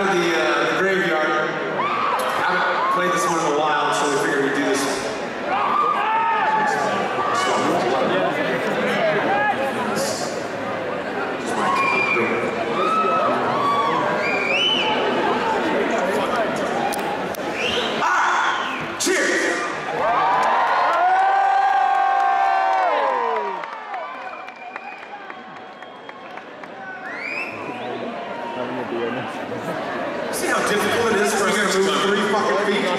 out of the, uh, the graveyard. Haven't played this one in a while,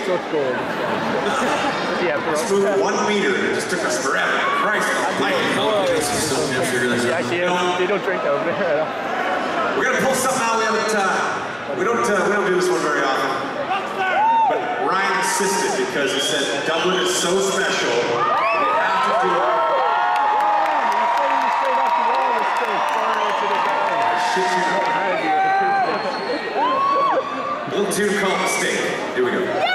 fucking feet? Not so cold. yeah, bro. Let's one meter. It just took us forever. Christ. Yeah, see, they don't drink over there at all. We're gonna pull something out we haven't, uh, we don't, uh, we don't do this one very often. But Ryan insisted because he said Dublin is so special, we have to do it. Shit you know. A little tune called Mistake. Here we go.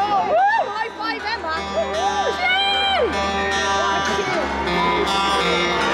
High five, Emma. Cheers!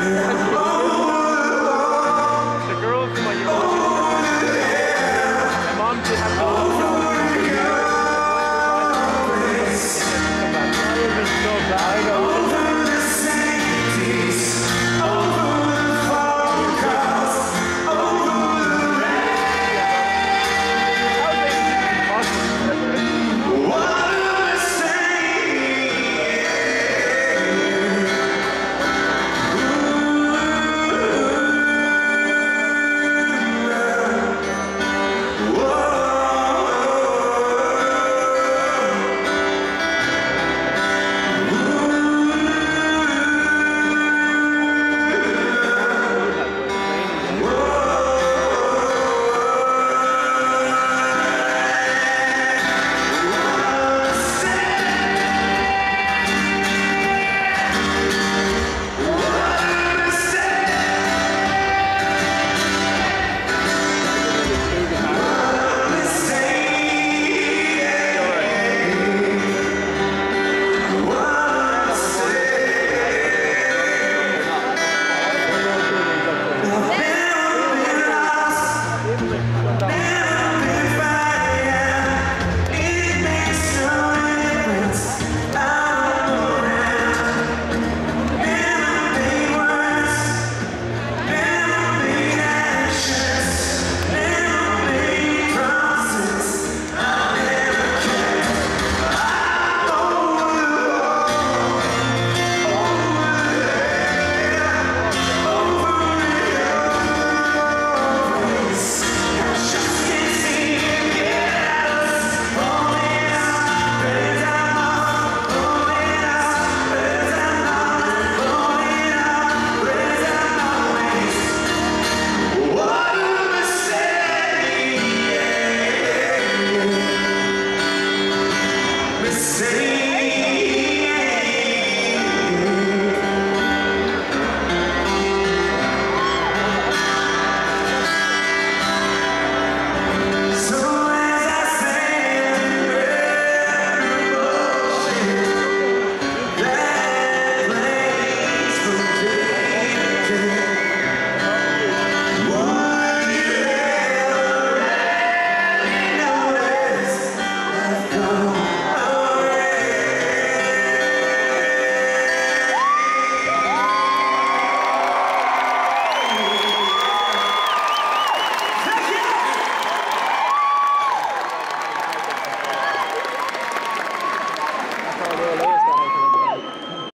Yeah.